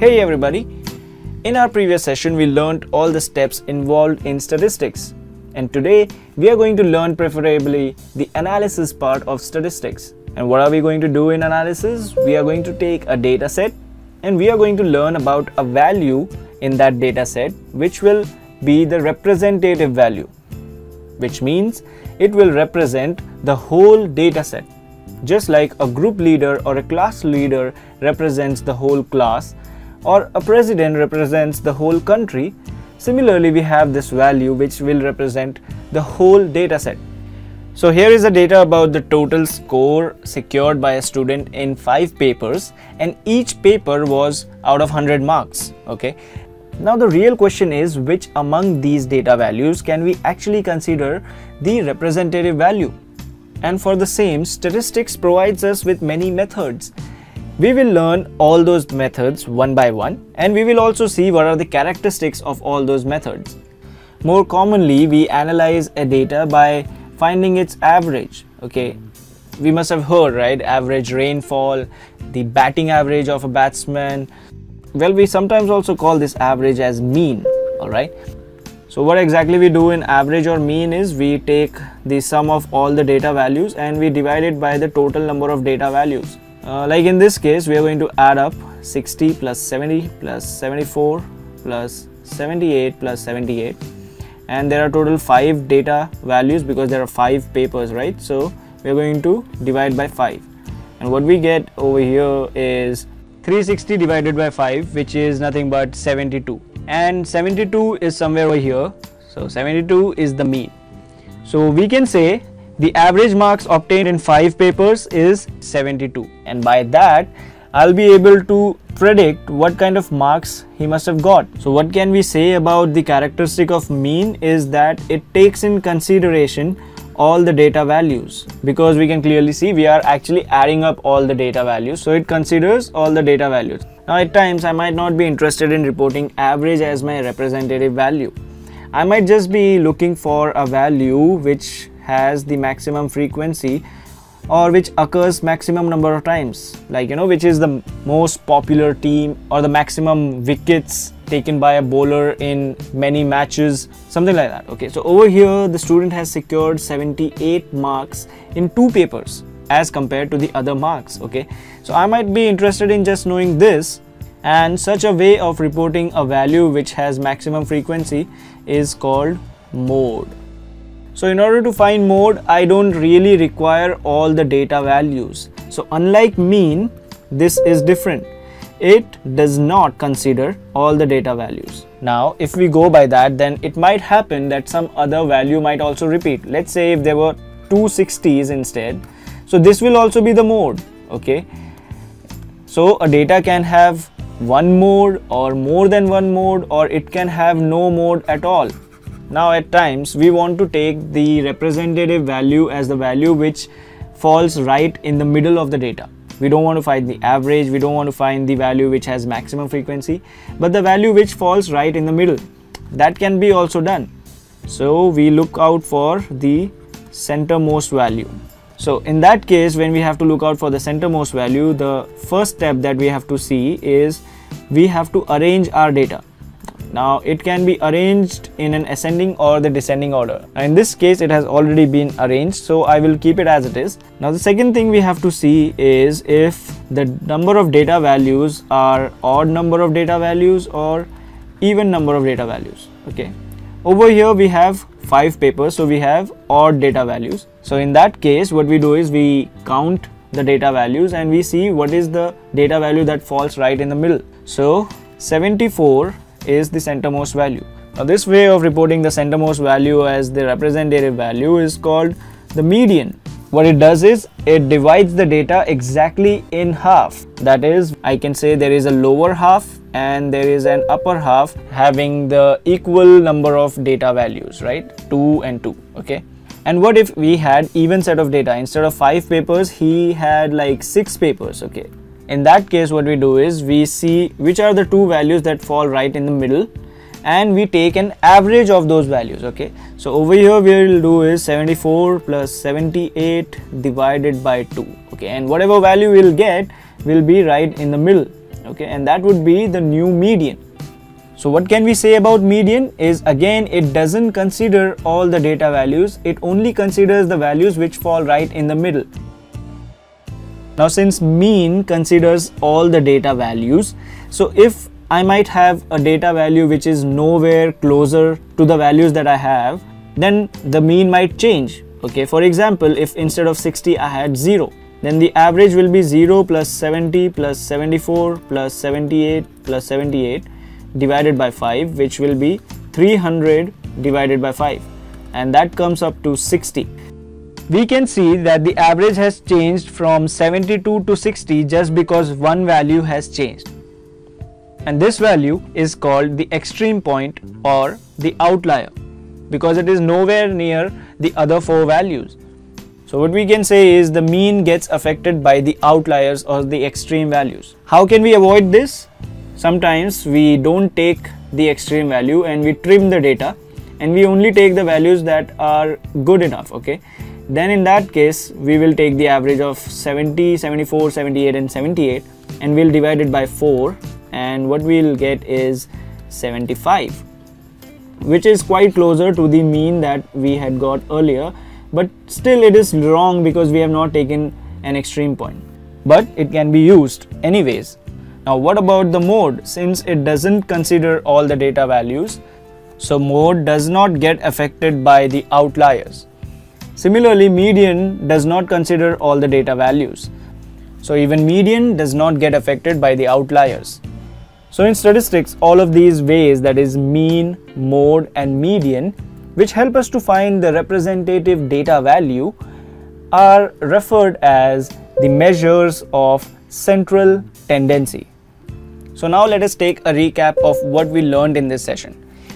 Hey everybody! In our previous session, we learned all the steps involved in statistics. And today, we are going to learn preferably the analysis part of statistics. And what are we going to do in analysis? We are going to take a data set and we are going to learn about a value in that data set which will be the representative value, which means it will represent the whole data set. Just like a group leader or a class leader represents the whole class, or a president represents the whole country, similarly we have this value which will represent the whole data set. So here is the data about the total score secured by a student in 5 papers and each paper was out of 100 marks. Okay. Now the real question is which among these data values can we actually consider the representative value? And for the same, statistics provides us with many methods we will learn all those methods one by one and we will also see what are the characteristics of all those methods. More commonly, we analyze a data by finding its average. Okay, we must have heard, right? Average rainfall, the batting average of a batsman. Well, we sometimes also call this average as mean, all right? So what exactly we do in average or mean is we take the sum of all the data values and we divide it by the total number of data values. Uh, like in this case, we are going to add up 60 plus 70 plus 74 plus 78 plus 78 and there are total 5 data values because there are 5 papers right? So we are going to divide by 5 and what we get over here is 360 divided by 5 which is nothing but 72 and 72 is somewhere over here. So 72 is the mean. So we can say the average marks obtained in 5 papers is 72 and by that I'll be able to predict what kind of marks he must have got. So what can we say about the characteristic of mean is that it takes in consideration all the data values because we can clearly see we are actually adding up all the data values so it considers all the data values. Now at times I might not be interested in reporting average as my representative value. I might just be looking for a value which has the maximum frequency or which occurs maximum number of times. Like you know which is the most popular team or the maximum wickets taken by a bowler in many matches something like that okay? So over here the student has secured 78 marks in two papers as compared to the other marks okay? So i might be interested in just knowing this and such a way of reporting a value which has maximum frequency is called mode so in order to find mode, I don't really require all the data values. So unlike mean, this is different. It does not consider all the data values. Now, if we go by that, then it might happen that some other value might also repeat. Let's say if there were two 60s instead. So this will also be the mode, okay? So a data can have one mode or more than one mode or it can have no mode at all. Now at times we want to take the representative value as the value which falls right in the middle of the data. We don't want to find the average, we don't want to find the value which has maximum frequency, but the value which falls right in the middle. That can be also done. So we look out for the centermost value. So in that case, when we have to look out for the centermost value, the first step that we have to see is we have to arrange our data. Now it can be arranged in an ascending or the descending order. Now, in this case it has already been arranged so I will keep it as it is. Now the second thing we have to see is if the number of data values are odd number of data values or even number of data values. Okay. Over here we have 5 papers so we have odd data values. So in that case what we do is we count the data values and we see what is the data value that falls right in the middle. So 74 is the centermost value. Now this way of reporting the centermost value as the representative value is called the median. What it does is it divides the data exactly in half. That is, I can say there is a lower half and there is an upper half having the equal number of data values, right? 2 and 2, okay? And what if we had even set of data? Instead of 5 papers, he had like 6 papers, okay? In that case what we do is we see which are the two values that fall right in the middle and we take an average of those values okay? So over here we will do is 74 plus 78 divided by 2 okay? And whatever value we'll get will be right in the middle okay? And that would be the new median. So what can we say about median is again it doesn't consider all the data values. It only considers the values which fall right in the middle now since mean considers all the data values so if I might have a data value which is nowhere closer to the values that I have then the mean might change okay for example if instead of 60 I had 0 then the average will be 0 plus 70 plus 74 plus 78 plus 78 divided by 5 which will be 300 divided by 5 and that comes up to 60. We can see that the average has changed from 72 to 60 just because one value has changed. And this value is called the extreme point or the outlier because it is nowhere near the other four values. So what we can say is the mean gets affected by the outliers or the extreme values. How can we avoid this? Sometimes we don't take the extreme value and we trim the data and we only take the values that are good enough, okay? Then in that case, we will take the average of 70, 74, 78 and 78 and we'll divide it by 4 and what we'll get is 75 which is quite closer to the mean that we had got earlier. But still it is wrong because we have not taken an extreme point. But it can be used anyways. Now what about the mode? Since it doesn't consider all the data values so mode does not get affected by the outliers similarly median does not consider all the data values so even median does not get affected by the outliers so in statistics all of these ways that is mean mode and median which help us to find the representative data value are referred as the measures of central tendency. So now let us take a recap of what we learned in this session.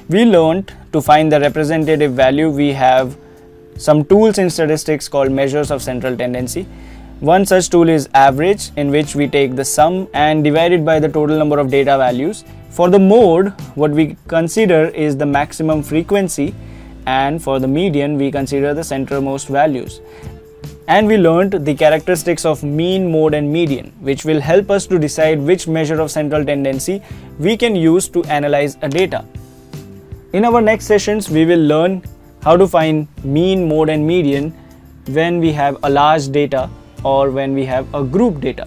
We learned to find the representative value we have some tools in statistics called measures of central tendency. One such tool is average in which we take the sum and divide it by the total number of data values. For the mode, what we consider is the maximum frequency and for the median we consider the centermost values. And we learned the characteristics of mean, mode and median which will help us to decide which measure of central tendency we can use to analyze a data. In our next sessions we will learn how to find mean, mode and median when we have a large data or when we have a group data.